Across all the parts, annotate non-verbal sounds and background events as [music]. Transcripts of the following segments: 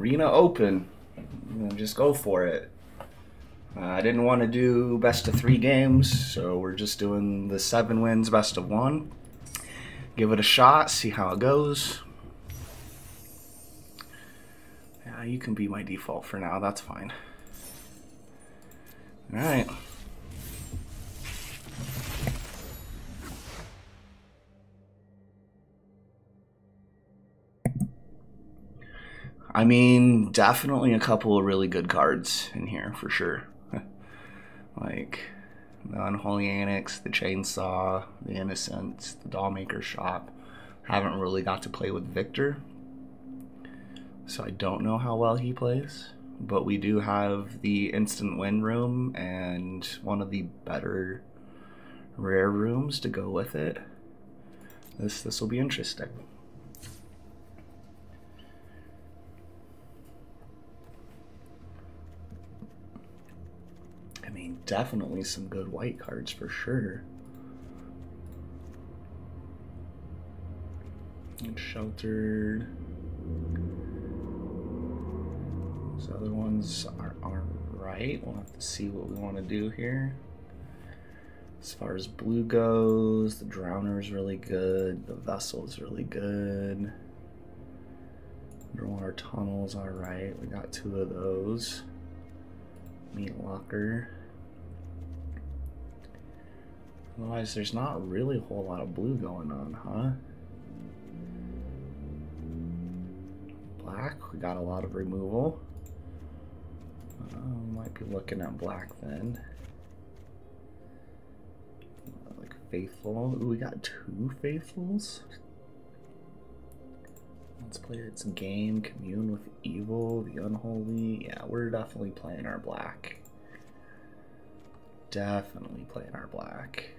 Arena Open. Just go for it. Uh, I didn't want to do best of three games, so we're just doing the seven wins, best of one. Give it a shot, see how it goes. Yeah, you can be my default for now, that's fine. Alright. I mean, definitely a couple of really good cards in here for sure. [laughs] like the Unholy Annex, the Chainsaw, the Innocence, the Dollmaker Shop. Haven't really got to play with Victor, so I don't know how well he plays. But we do have the instant win room and one of the better rare rooms to go with it. This this will be interesting. I mean, definitely some good white cards for sure. And sheltered. Those other ones are, aren't right. We'll have to see what we want to do here. As far as blue goes, the Drowner is really good. The Vessel is really good. Underwater Tunnel's are alright. We got two of those. Meat Locker. Otherwise, there's not really a whole lot of blue going on, huh? Black, we got a lot of removal. Uh, might be looking at black then. Uh, like Faithful. Ooh, we got two Faithfuls? Let's play its game, commune with evil, the unholy. Yeah, we're definitely playing our black. Definitely playing our black.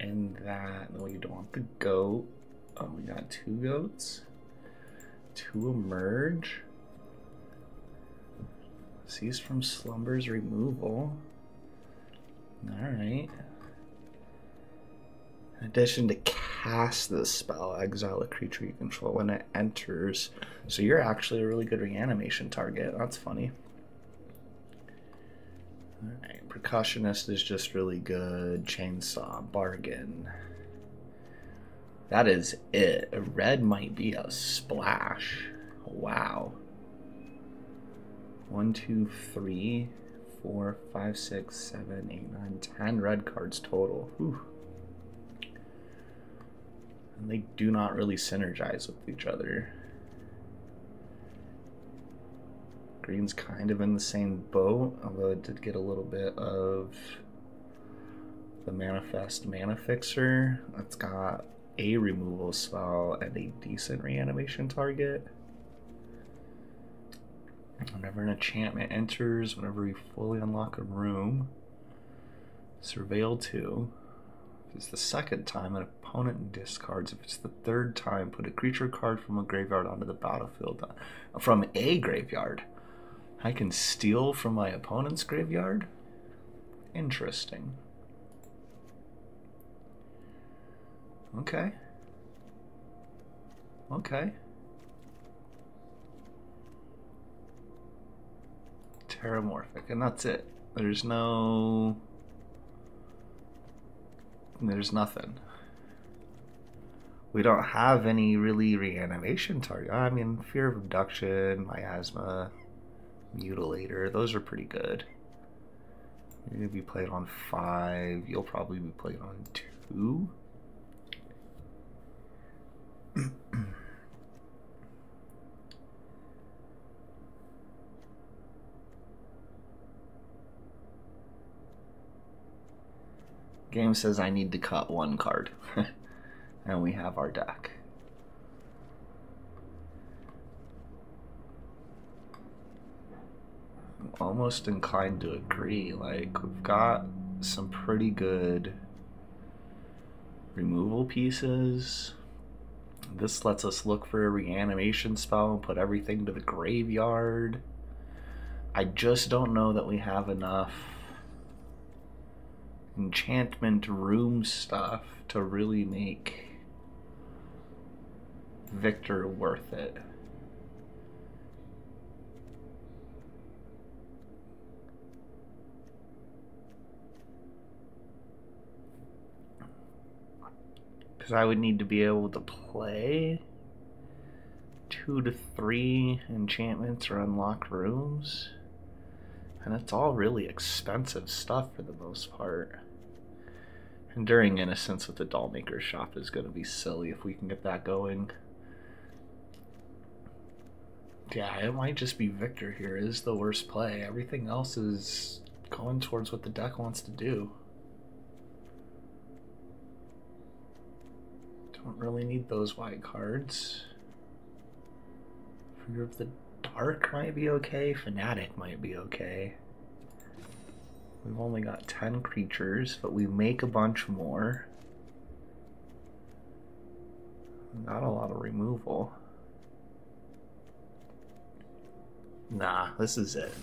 And that, no, you don't want the goat. Oh, um, we got two goats. Two emerge. Cease from slumber's removal. Alright. In addition to cast this spell, exile a creature you control when it enters. So you're actually a really good reanimation target. That's funny. Alright, Percussionist is just really good. Chainsaw, Bargain. That is it. Red might be a splash. Wow. One, two, three, four, five, six, seven, eight, nine, ten red cards total. Whew. And they do not really synergize with each other. Green's kind of in the same boat, although it did get a little bit of the Manifest Mana Fixer. That's got a removal spell and a decent reanimation target. Whenever an enchantment enters, whenever you fully unlock a room, Surveil 2. If it's the second time, an opponent discards. If it's the third time, put a creature card from a graveyard onto the battlefield. Uh, from a graveyard. I can steal from my opponent's graveyard? Interesting. Okay. Okay. Terramorphic, and that's it. There's no... There's nothing. We don't have any really reanimation target. I mean, Fear of Abduction, Miasma, Mutilator, those are pretty good. You're gonna be played on five. You'll probably be played on two. Game says I need to cut one card. [laughs] and we have our deck. Almost inclined to agree. Like, we've got some pretty good removal pieces. This lets us look for a reanimation spell and put everything to the graveyard. I just don't know that we have enough enchantment room stuff to really make Victor worth it? Because I would need to be able to play two to three enchantments or unlock rooms. And it's all really expensive stuff for the most part. Enduring Innocence with the Dollmaker shop is going to be silly if we can get that going. Yeah, it might just be Victor here is the worst play. Everything else is going towards what the deck wants to do. Don't really need those white cards. Fear of the Dark might be okay. Fanatic might be okay. We've only got 10 creatures, but we make a bunch more. Not a lot of removal. Nah, this is it.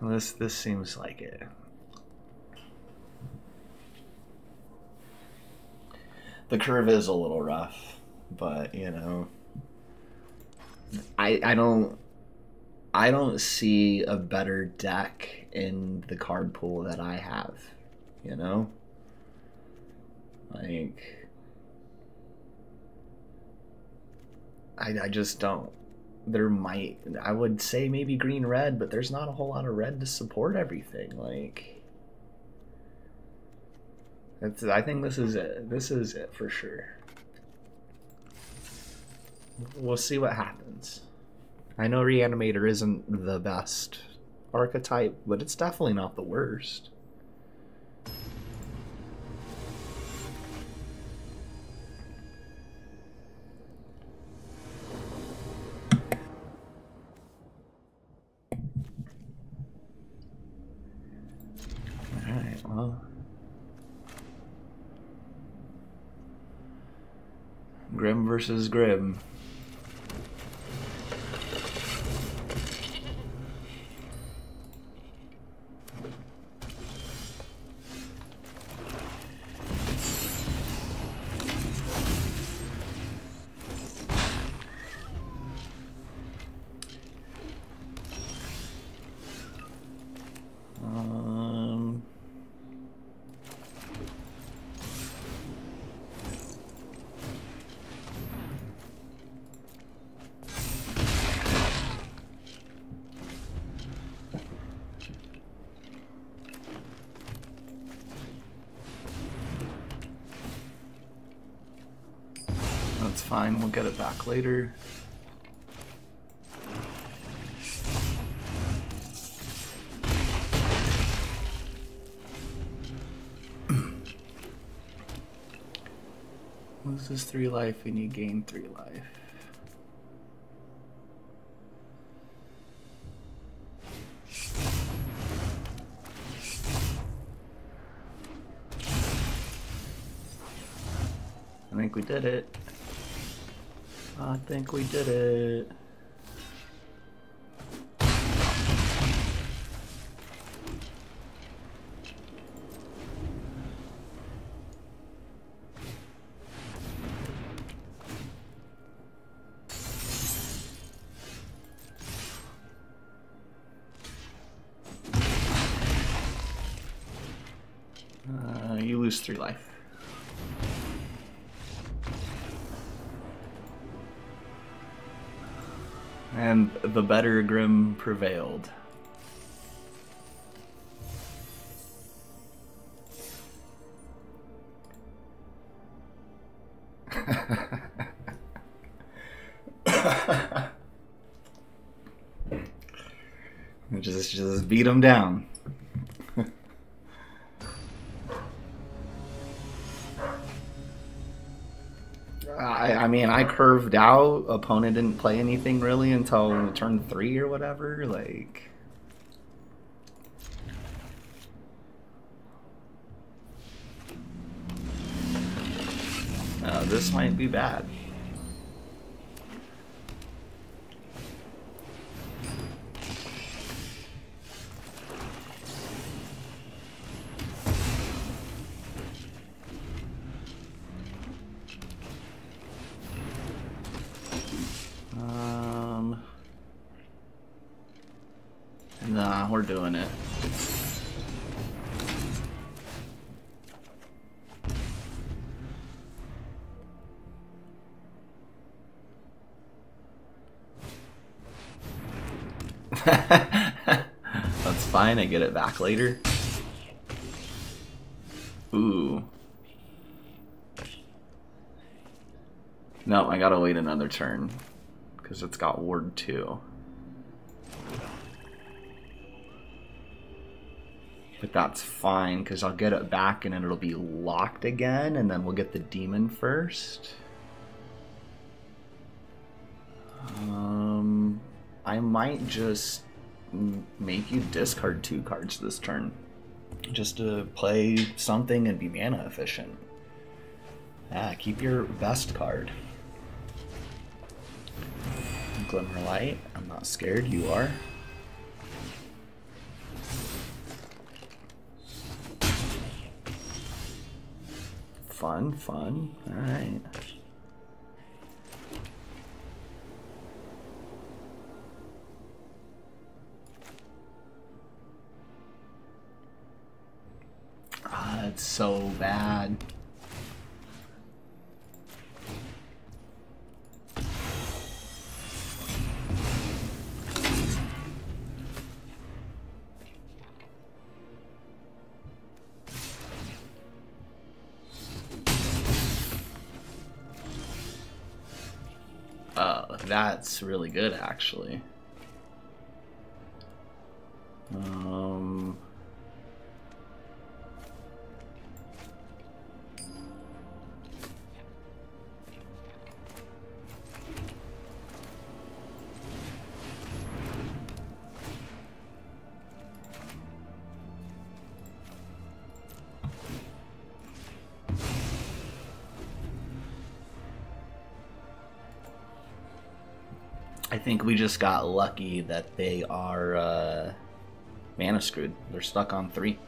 This this seems like it. The curve is a little rough, but you know, I I don't I don't see a better deck in the card pool that I have, you know? Like I I just don't there might I would say maybe green red, but there's not a whole lot of red to support everything. Like I think this is it. This is it for sure. We'll see what happens. I know Reanimator isn't the best archetype, but it's definitely not the worst. Versus Grim. Get it back later. [clears throat] Loses three life and you gain three life. I think we did it. I think we did it. Uh, you lose three life. And the better Grim prevailed. [laughs] just, just beat him down. Curved out. Opponent didn't play anything really until turn three or whatever. Like, uh, this might be bad. Get it back later. Ooh. No, I gotta wait another turn. Because it's got ward 2. But that's fine, because I'll get it back and then it'll be locked again, and then we'll get the demon first. Um, I might just make you discard two cards this turn. Just to play something and be mana efficient. Yeah, keep your best card. Glimmerlight, I'm not scared, you are. Fun, fun, alright. It's so bad. Uh, that's really good, actually. Just got lucky that they are uh, mana screwed. They're stuck on three.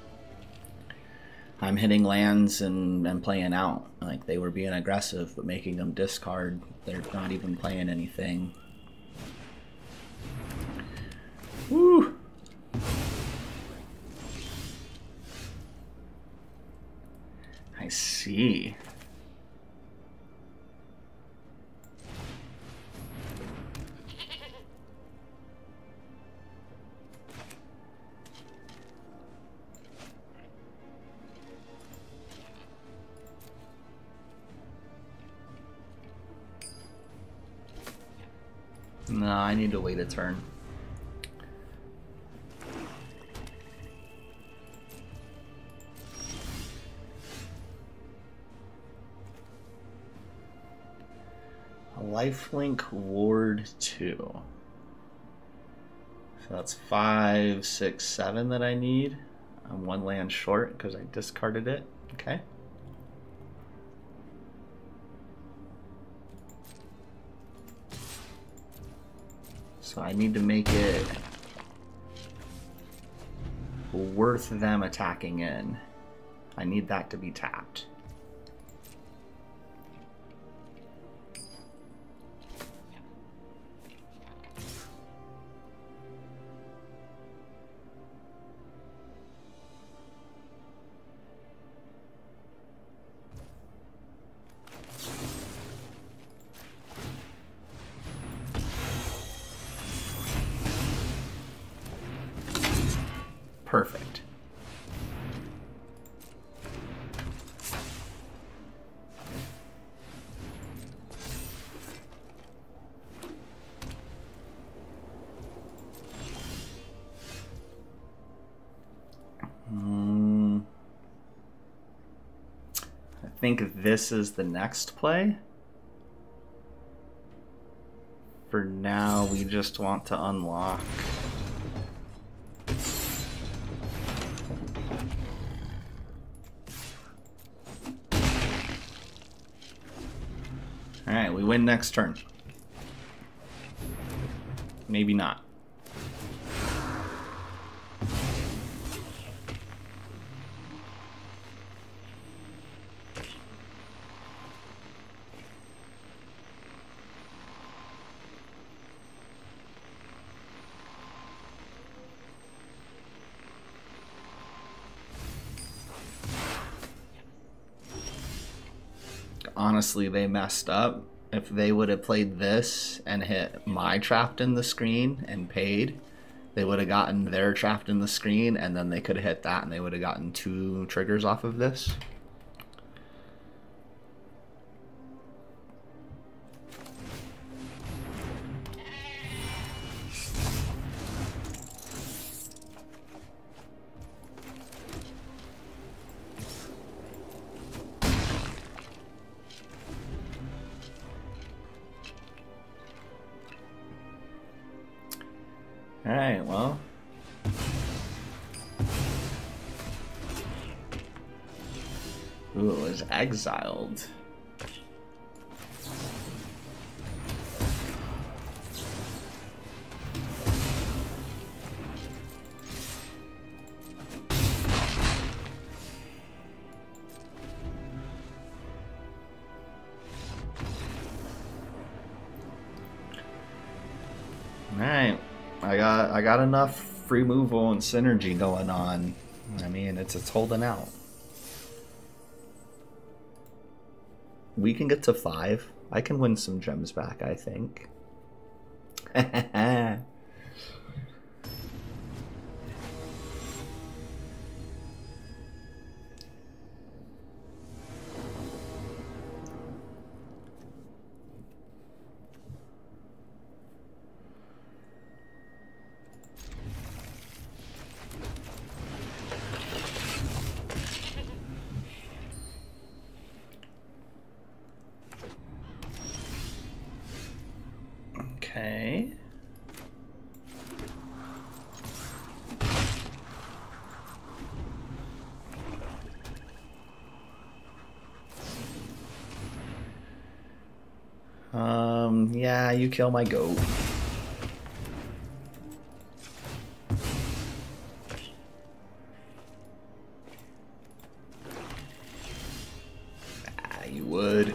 I'm hitting lands and, and playing out. Like they were being aggressive, but making them discard. They're not even playing anything. Woo! I see. Need to wait a turn. Lifelink ward 2. So that's five, six, seven that I need. I'm one land short because I discarded it. Okay. I need to make it worth them attacking in. I need that to be tapped. This is the next play. For now, we just want to unlock. Alright, we win next turn. Maybe not. Honestly they messed up. If they would have played this and hit my trapped in the screen and paid, they would have gotten their trapped in the screen and then they could have hit that and they would have gotten two triggers off of this. Enough removal and synergy going on. I mean, it's it's holding out. We can get to five. I can win some gems back, I think. [laughs] you kill my goat. Ah, you would.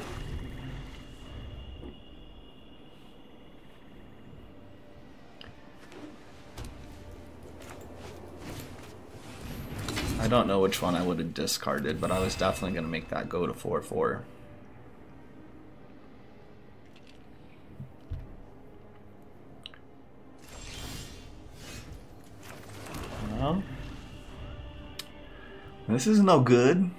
I don't know which one I would have discarded, but I was definitely going to make that go to 4-4. This is no good.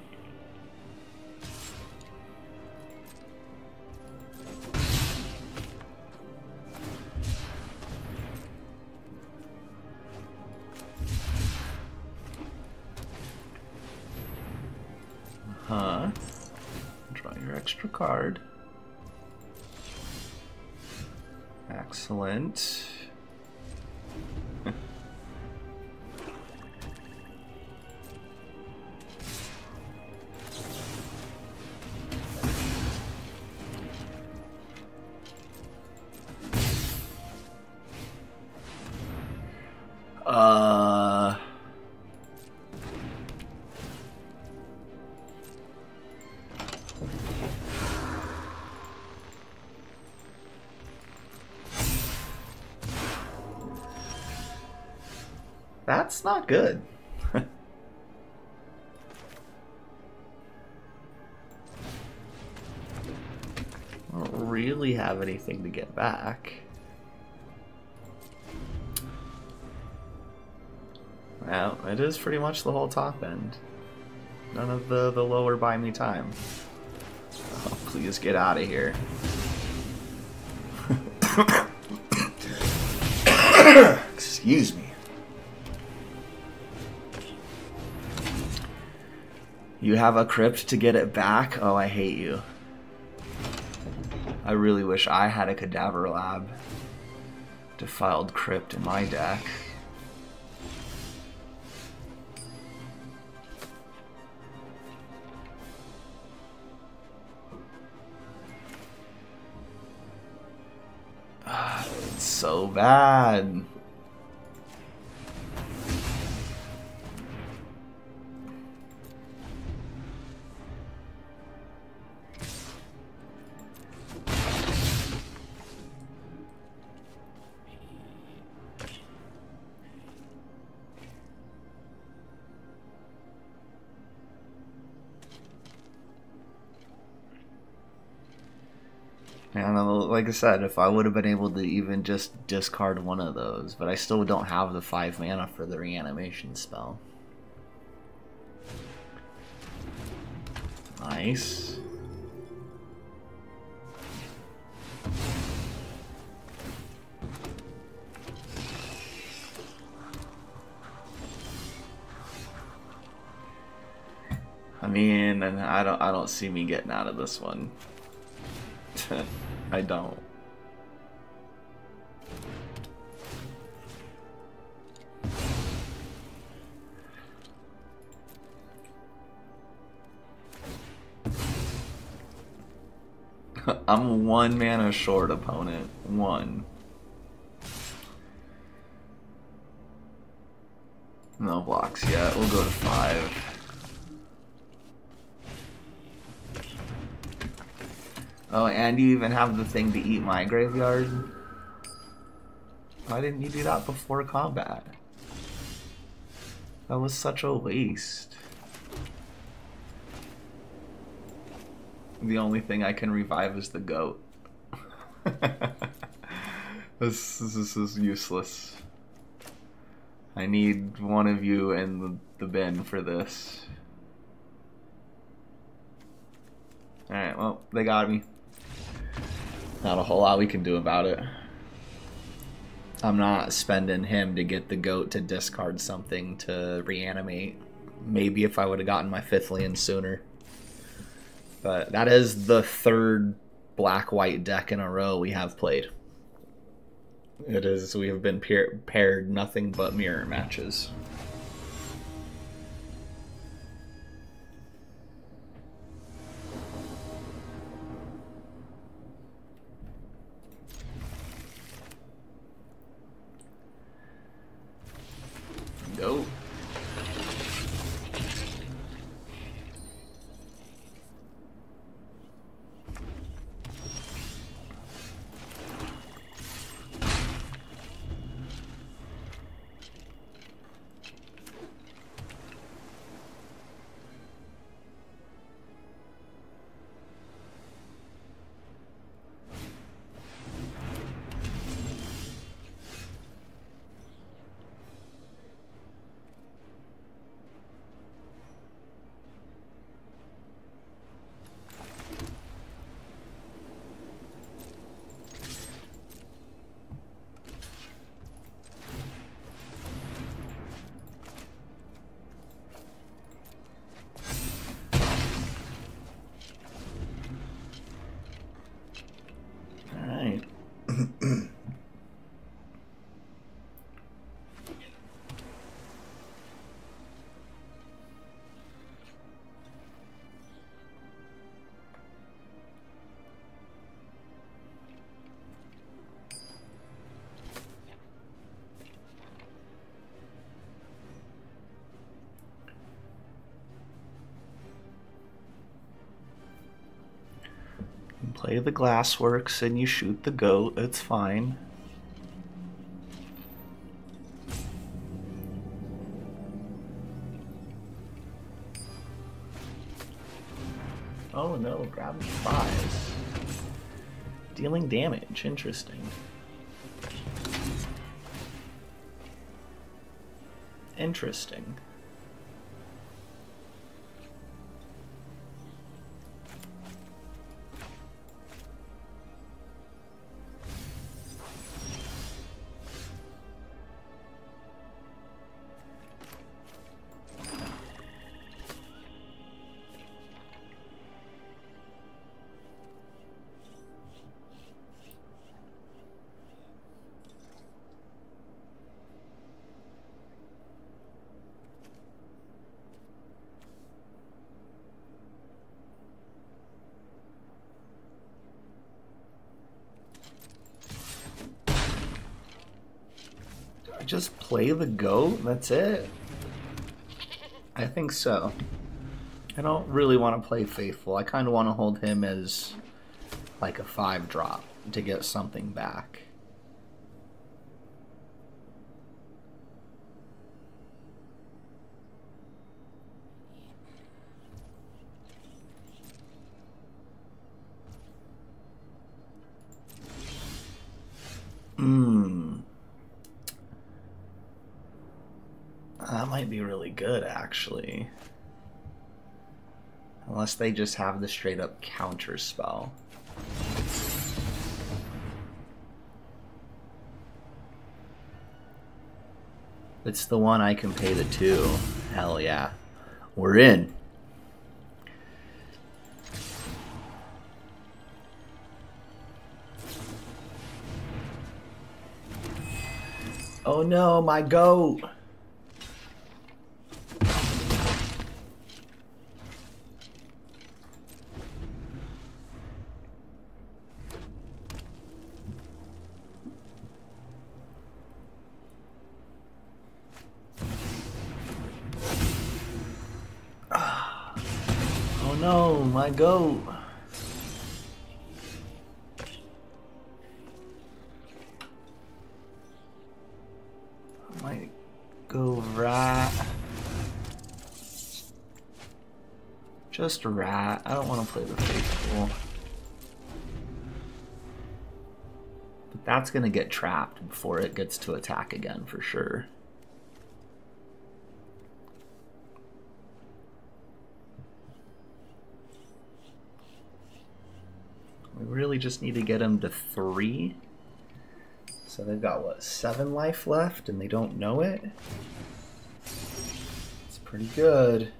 Not good. [laughs] I don't really have anything to get back. Well, it is pretty much the whole top end. None of the, the lower buy me time. Oh, please get out of here. [coughs] [coughs] Excuse me. You have a crypt to get it back? Oh, I hate you. I really wish I had a Cadaver Lab. Defiled Crypt in my deck. Ah, it's so bad. And like I said, if I would have been able to even just discard one of those, but I still don't have the five mana for the reanimation spell. Nice. I mean, I don't I don't see me getting out of this one. [laughs] I don't. [laughs] I'm one mana short opponent. One. No blocks yet. We'll go to five. Oh, and you even have the thing to eat my graveyard? Why didn't you do that before combat? That was such a waste. The only thing I can revive is the goat. [laughs] this, this, this is useless. I need one of you in the, the bin for this. Alright, well, they got me. Not a whole lot we can do about it. I'm not spending him to get the goat to discard something to reanimate. Maybe if I would have gotten my fifth land sooner. But that is the third black-white deck in a row we have played. It is, we have been paired nothing but mirror matches. Play the glassworks and you shoot the goat, it's fine. Oh no, grab five. Dealing damage, interesting. Interesting. Just play the goat? That's it? I think so. I don't really want to play Faithful. I kind of want to hold him as like a 5 drop to get something back. Hmm. That might be really good, actually. Unless they just have the straight up counter spell. It's the one I can pay the two. Hell yeah. We're in. Oh no, my goat! No, my goat! I might go rat. Just rat. I don't want to play the faithful. But that's gonna get trapped before it gets to attack again for sure. We really just need to get them to three. So they've got, what, seven life left and they don't know it? It's pretty good.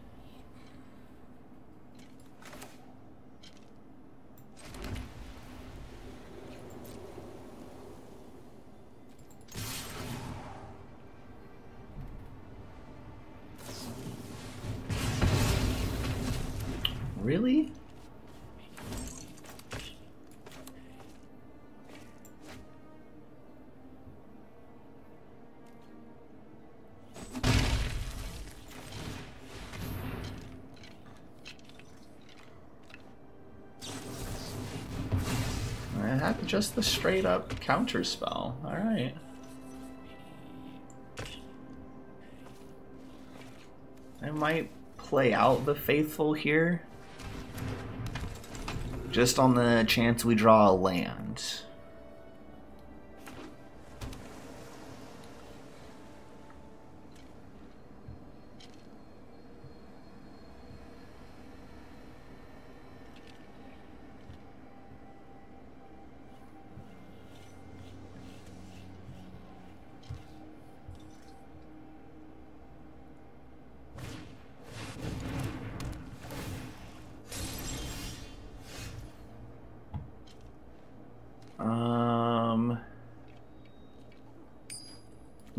Counter spell. Alright. I might play out the faithful here. Just on the chance we draw a land.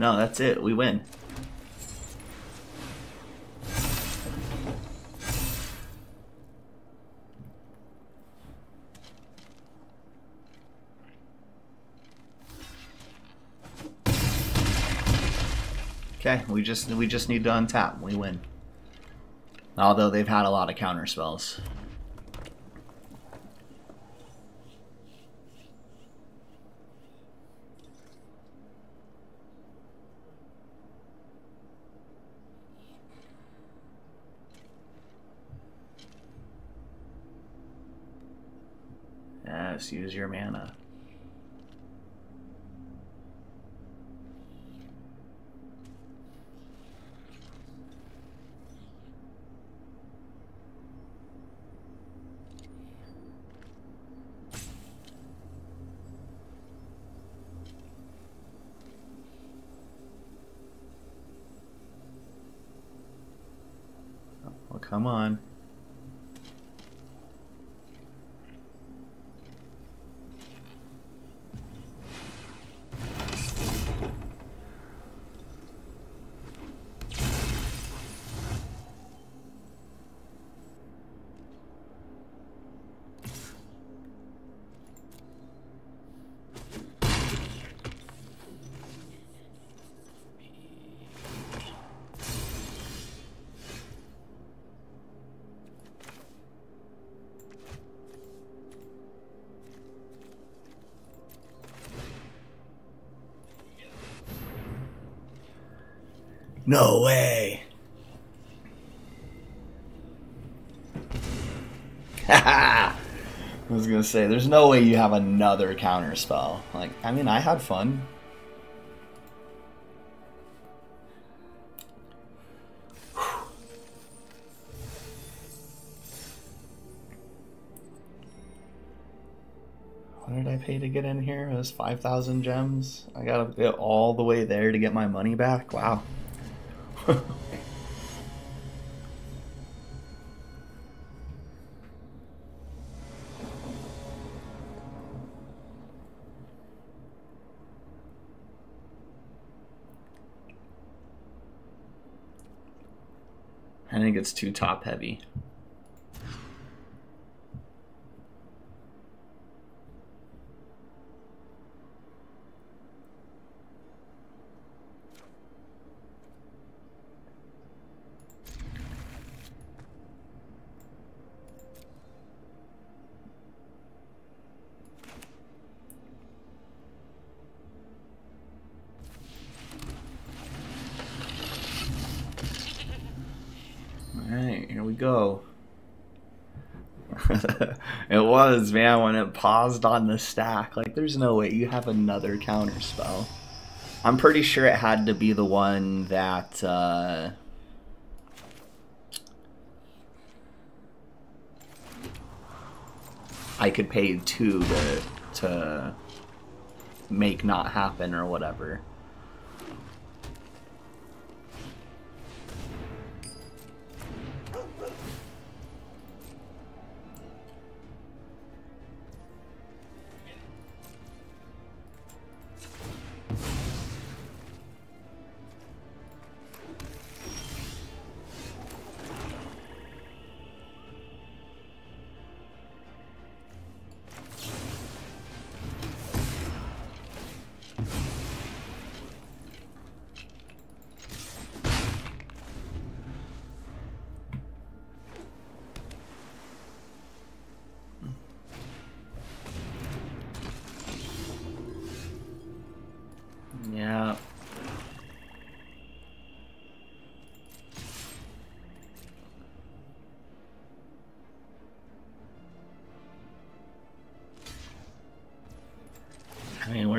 No, that's it. We win. Okay, we just we just need to untap. We win. Although they've had a lot of counter spells. Yes, use your mana. Well, come on. No way. [laughs] I was gonna say, there's no way you have another counter spell. Like, I mean, I had fun. What did I pay to get in here? It was 5,000 gems. I gotta get all the way there to get my money back? Wow. [laughs] I think it's too top heavy. Alright, here we go. it was, man, when it paused on the stack. Like, there's no way you have another counter spell. I'm pretty sure it had to be the one that, uh... I could pay two to, to make not happen or whatever.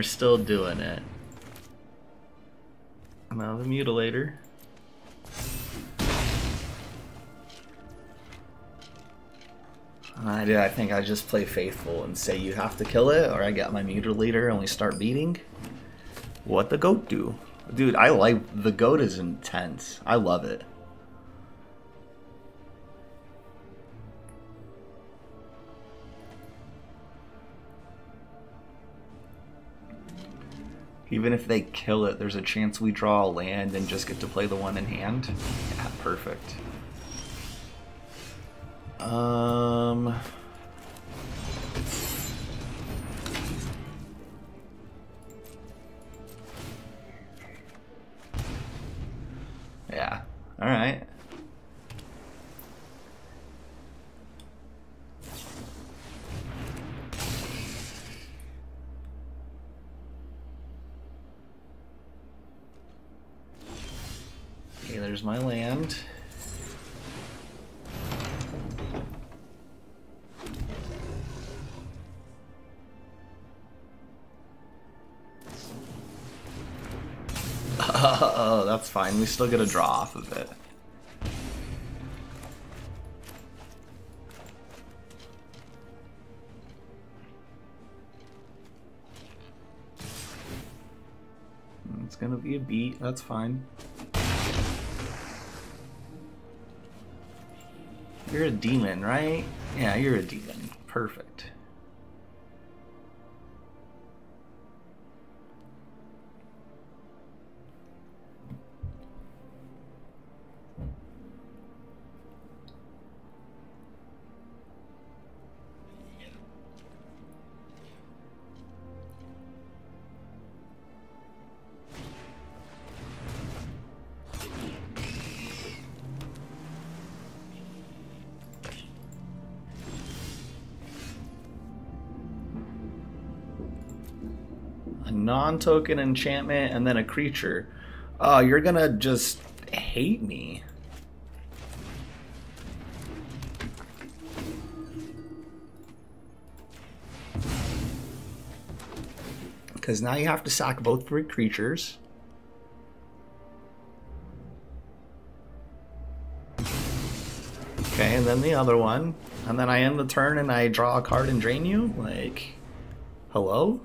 Still doing it. Now the mutilator. Uh, I do. I think I just play faithful and say you have to kill it, or I get my mutilator and we start beating. What the goat do? Dude, I like the goat is intense. I love it. Even if they kill it, there's a chance we draw a land and just get to play the one in hand. Yeah, perfect. Um there's my land. [laughs] Oh, that's fine. We still get a draw off of it. It's gonna be a beat. That's fine. You're a demon, right? Yeah, you're a demon. Perfect. one token, enchantment, and then a creature. Oh, you're gonna just hate me. Because now you have to sack both three creatures. Okay, and then the other one. And then I end the turn and I draw a card and drain you? Like, hello?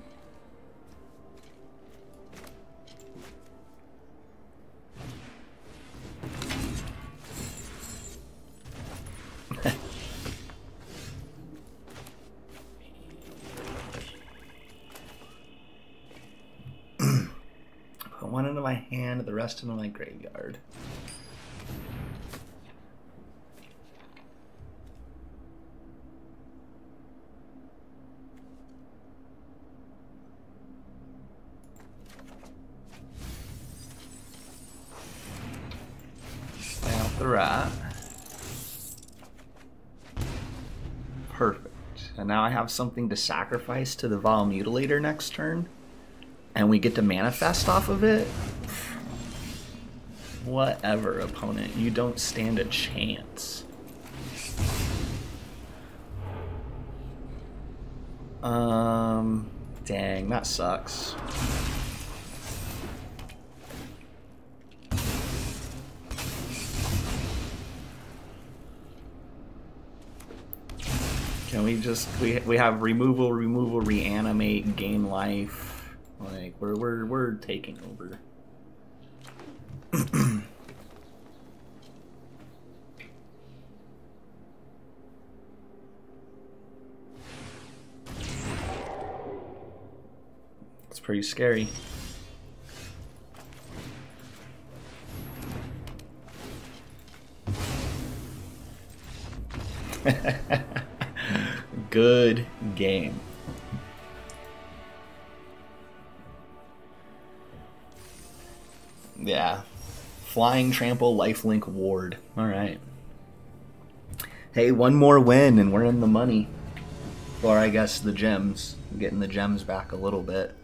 Hand, the rest into my graveyard. Out the rat. Perfect. And now I have something to sacrifice to the Vile Mutilator next turn. And we get to manifest off of it? Whatever, opponent. You don't stand a chance. Um, dang, that sucks. Can we just we we have removal, removal, reanimate, gain life. Like we're we're we're taking over. It's pretty scary. [laughs] Good game. Yeah. Flying trample, lifelink ward. Alright. Hey, one more win and we're in the money. Or I guess the gems. Getting the gems back a little bit.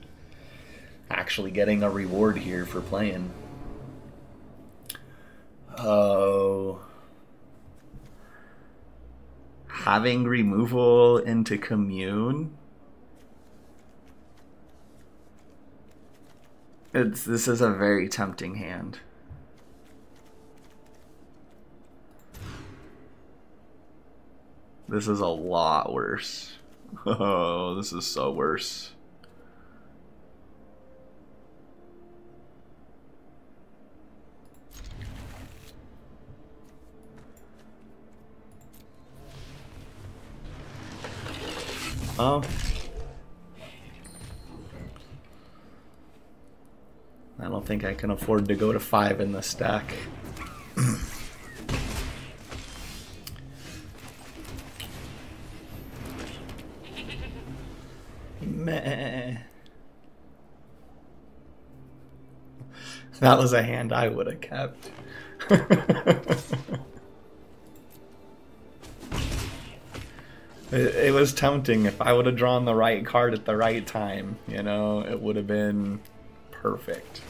Actually getting a reward here for playing. Oh. Having removal into commune. It's this is a very tempting hand. This is a lot worse. [laughs] Oh, this is so worse. Oh. I don't think I can afford to go to five in the stack. [clears throat] Meh. That was a hand I would have kept. [laughs] It, it was tempting. If I would have drawn the right card at the right time, you know, it would have been perfect.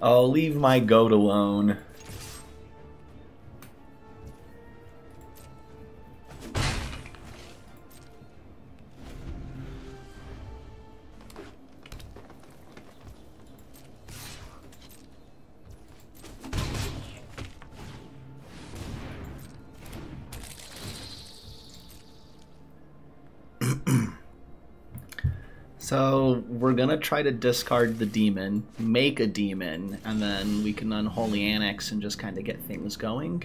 I'll leave my goat alone. We're gonna try to discard the demon, make a demon, and then we can unholy annex and just kind of get things going.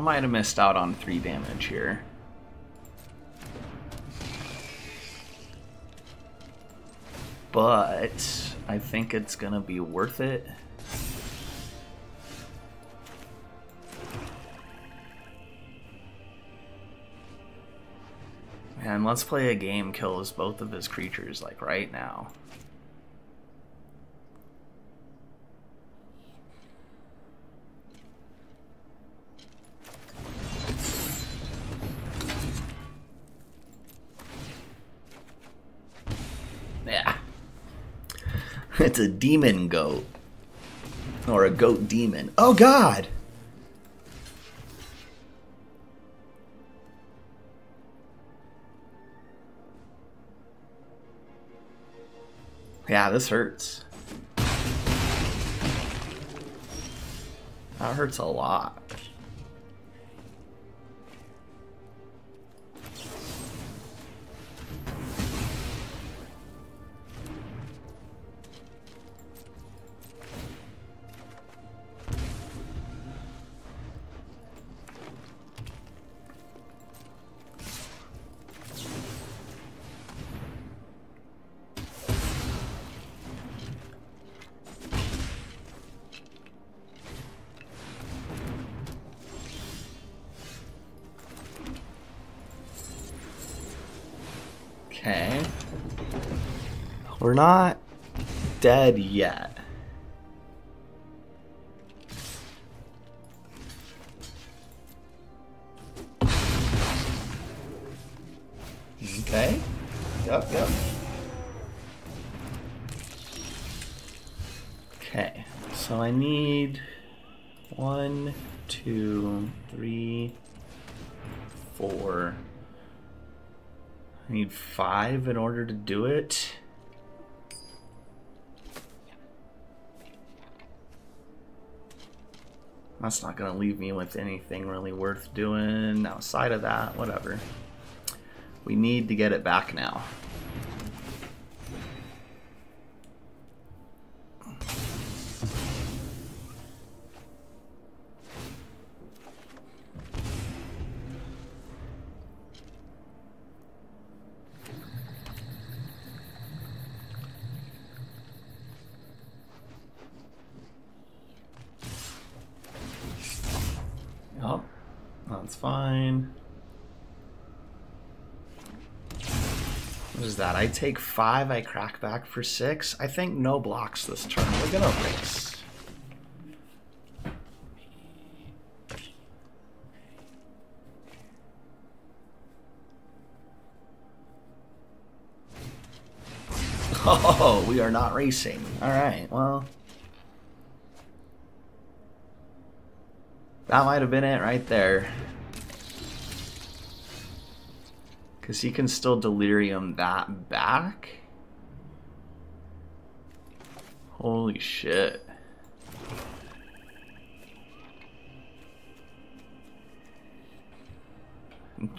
I might have missed out on three damage here. But I think it's gonna be worth it. Man, let's play a game kills both of his creatures like right now. It's a demon goat. Or a goat demon. Oh god! Yeah, this hurts. That hurts a lot. Okay. We're not dead yet. Need five in order to do it. That's not going to leave me with anything really worth doing outside of that. Whatever. We need to get it back now. Take five, I crack back for six. I think no blocks this turn. We're gonna race. [laughs] Oh, we are not racing. Alright, well. That might have been it right there. Because he can still delirium that back? Holy shit.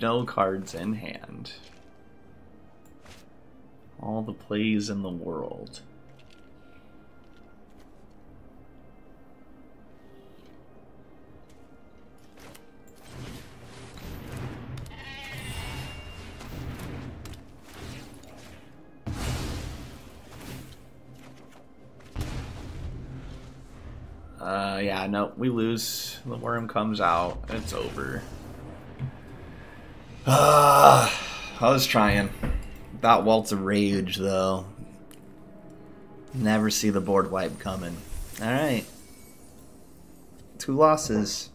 No cards in hand. All the plays in the world. No, we lose. The worm comes out. It's over. Ah, I was trying. That Waltz of Rage, though. Never see the board wipe coming. Alright. Two losses.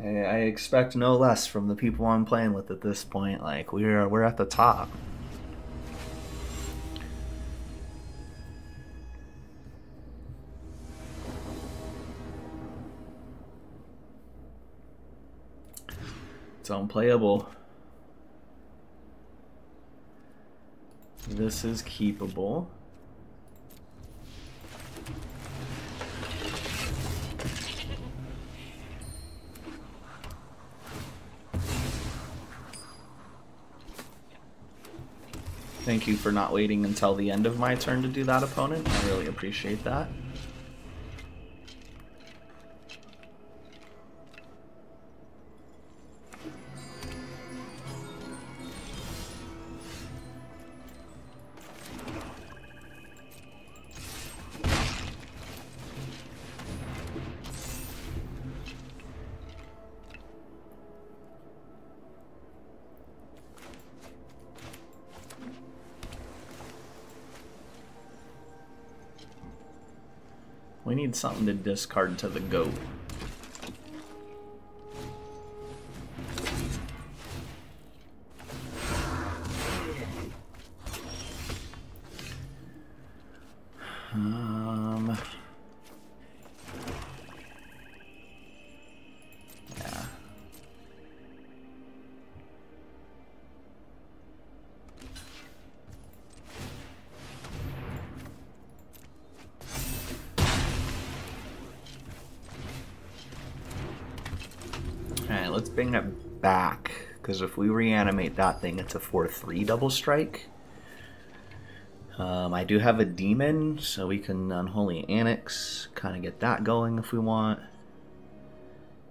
I I expect no less from the people I'm playing with at this point. Like we're we're at the top. It's unplayable. This is keepable. Thank you for not waiting until the end of my turn to do that, opponent. I really appreciate that. We need something to discard to the goat. Reanimate that thing, it's a 4-3 double strike. Um, I do have a demon, so we can Unholy Annex, kind of get that going if we want.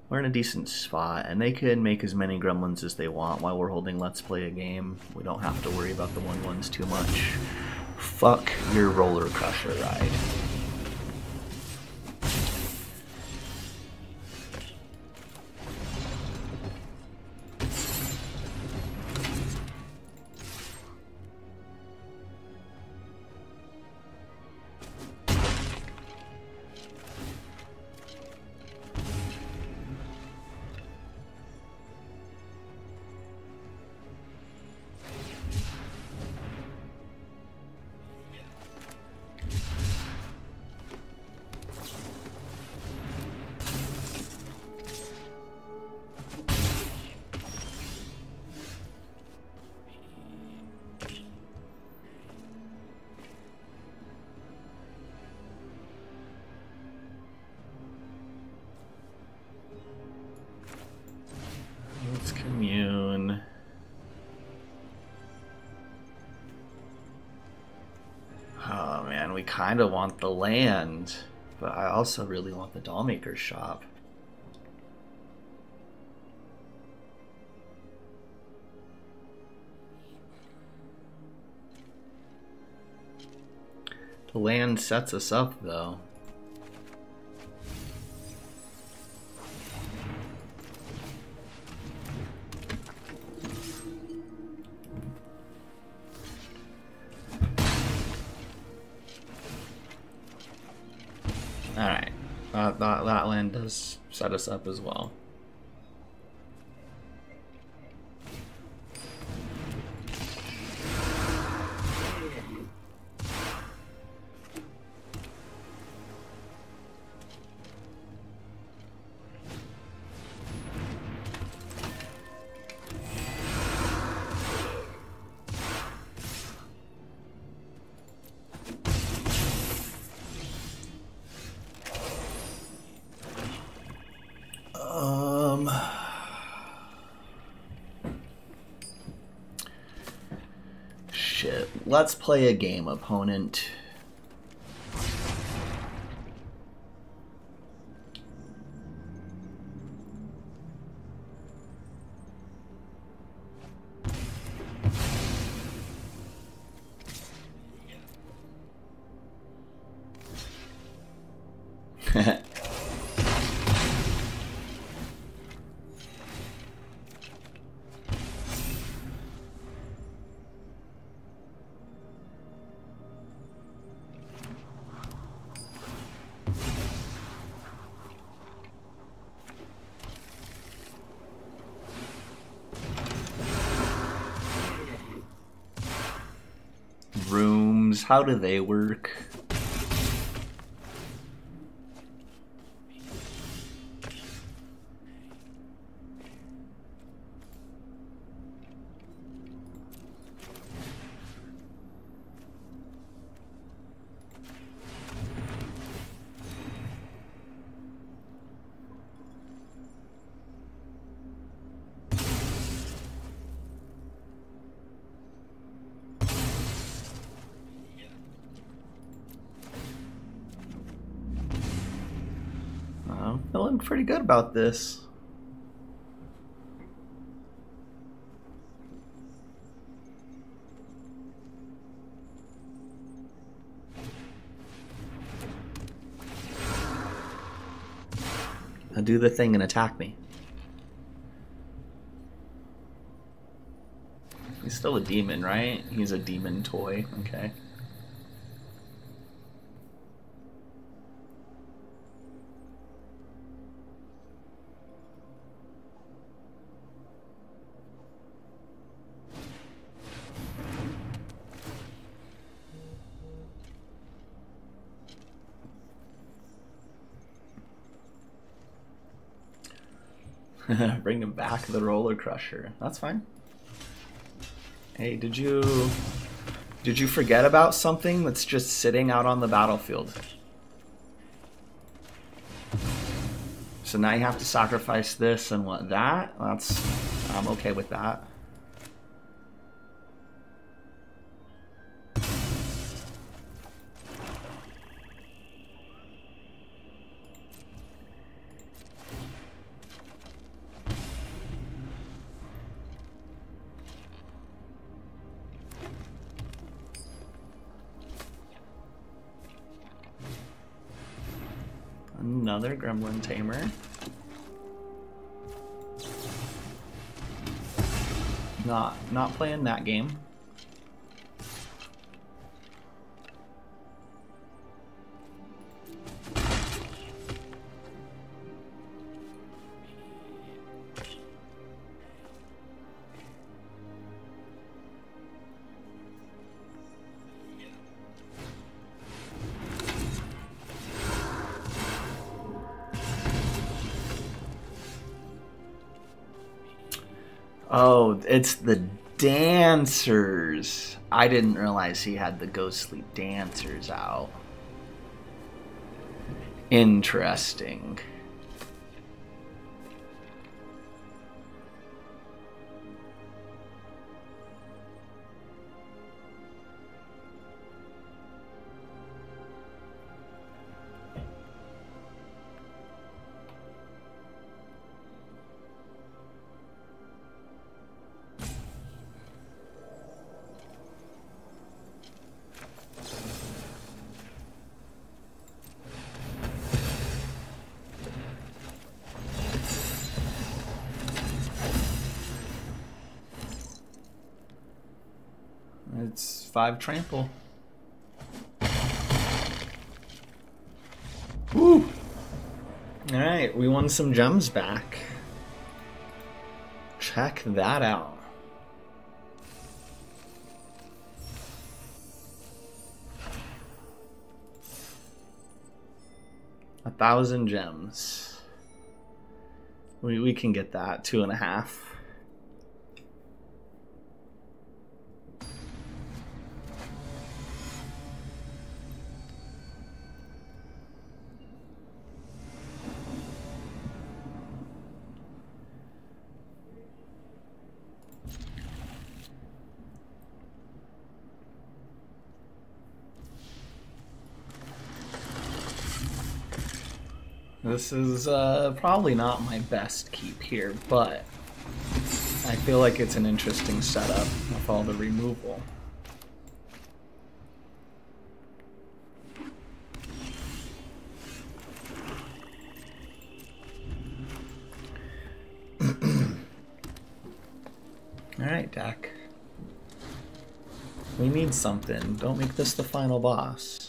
We're in a decent spot, and they can make as many gremlins as they want while we're holding Let's Play a game. We don't have to worry about the 1-1s too much. Fuck your roller crusher ride. Kind of want the land, but I also really want the dollmaker's shop. The land sets us up though. Set us up as well. Let's play a game, opponent. [laughs] how do they work? Good about this. Now do the thing and attack me. He's still a demon, right? He's a demon toy. Okay. Back the roller crusher. That's fine. Hey, did you did you forget about something that's just sitting out on the battlefield? So now you have to sacrifice this and what that? That's I'm okay with that. Another gremlin tamer. Not not playing that game. It's the dancers. I didn't realize he had the ghostly dancers out. Interesting. It's five trample. Woo! Alright, we won some gems back. Check that out. A thousand gems. We, we can get that. Two and a half. This is uh, probably not my best keep here, but I feel like it's an interesting setup with all the removal. [clears throat] Alright, Dak. We need something. Don't make this the final boss.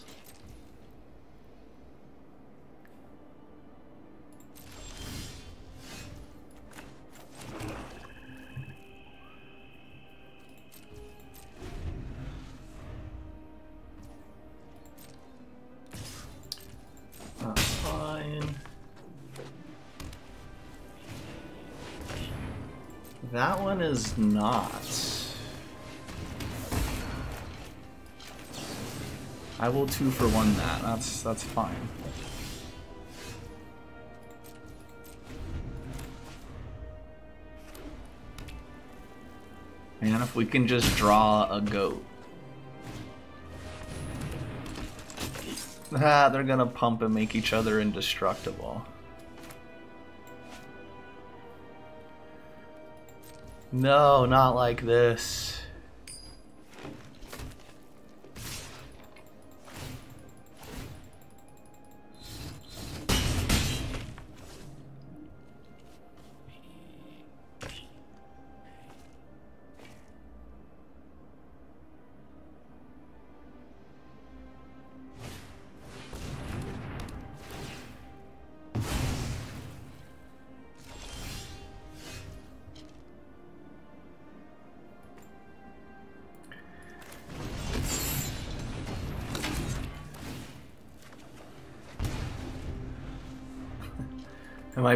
Is not. I will two for one that. That's that's fine. Man, if we can just draw a goat. Ah, [laughs] they're gonna pump and make each other indestructible. No, not like this.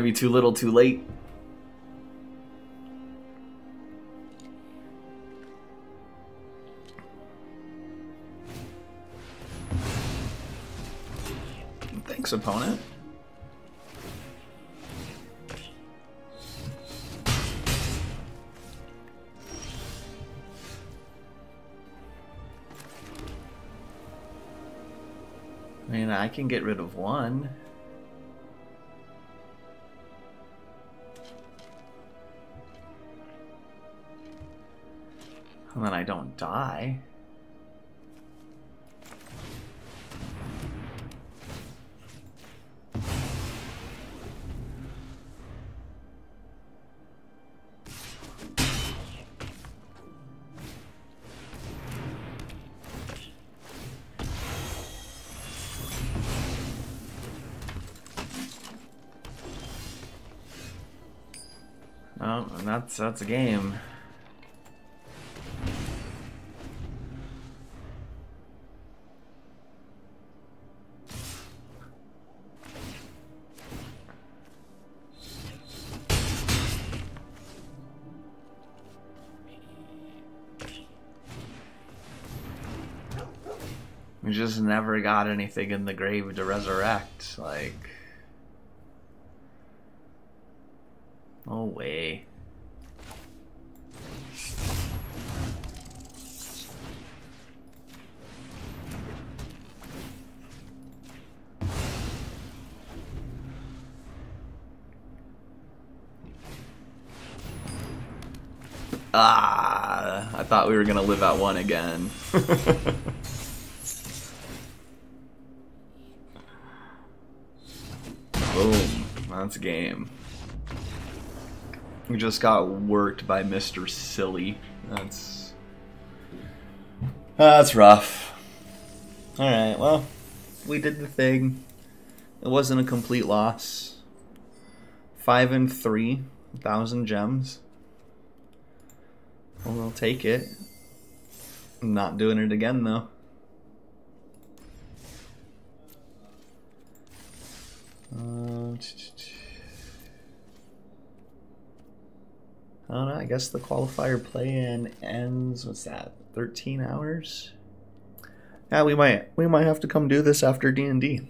might be too little too late. Thanks, opponent. I mean, I can get rid of one. And then I don't die. Oh, that's that's a game. Never got anything in the grave to resurrect. Like, no way. Ah, I thought we were gonna live at one again. [laughs] just got worked by Mr. Silly. That's. That's rough. Alright, well, we did the thing. It wasn't a complete loss. Five and three, thousand gems. Well, we'll take it. I'm not doing it again, though. Guess the qualifier play-in ends. What's that? Thirteen hours. Yeah, we might we might have to come do this after D and D.